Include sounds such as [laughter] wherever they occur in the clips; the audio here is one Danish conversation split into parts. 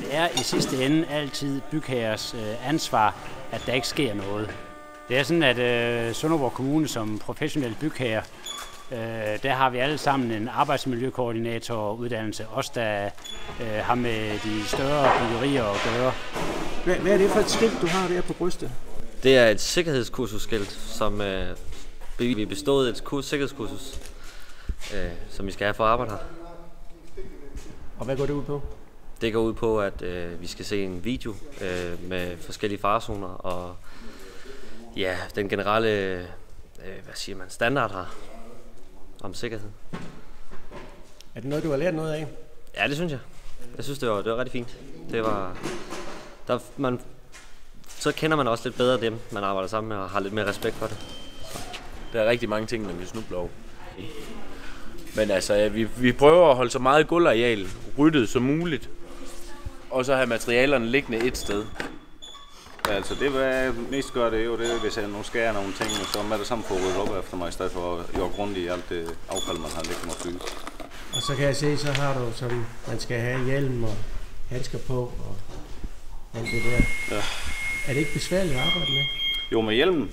Det er i sidste ende altid bygherres øh, ansvar, at der ikke sker noget. Det er sådan, at øh, Sønderborg Kommune som professionel bygherre, øh, der har vi alle sammen en arbejdsmiljøkoordinator uddannelse, os der øh, har med de større byggerier at gøre. Hvad, hvad er det for et skilt, du har der på brystet? Det er et sikkerhedskursusskilt, som øh, vi bestået et kurs, sikkerhedskursus, øh, som vi skal have for at arbejde her. Og hvad går det ud på? Det går ud på, at øh, vi skal se en video øh, med forskellige farezoner og ja, den generelle øh, hvad siger man, standard her om sikkerhed. Er det noget, du har lært noget af? Ja, det synes jeg. Jeg synes, det var, det var rigtig fint. Det var, der, man, så kender man også lidt bedre dem, man arbejder sammen med, og har lidt mere respekt for det. Der er rigtig mange ting, man kan snuble over. Men altså, ja, vi, vi prøver at holde så meget gulvareal ryddet som muligt. Og så have materialerne liggende et sted. Altså det, hvad jeg mest gør, det er jo det, hvis jeg nu skærer nogle ting, så er det sammen få ryddet op efter mig, i stedet for at jogge rundt i alt det affald, man har liggende og fylde. Og så kan jeg se, så har du som man skal have hjelm og handsker på og alt det der. Ja. Er det ikke besværligt at arbejde med? Jo, med hjelmen.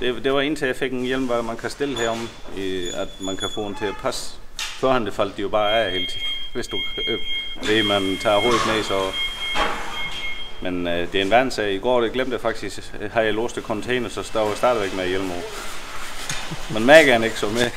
Det, det var indtil jeg fik en hjelm, hvor man kan stille herom, i, at man kan få den til at passe. Førhen det faldt de jo bare af hele tiden. [laughs] Hvis du øh, ved, man tager hovedet med, så... Men øh, det er en vandsag. I går det glemte jeg faktisk, har jeg låst container, så står jeg stadigvæk med hjelm over. Men mærker han ikke så med.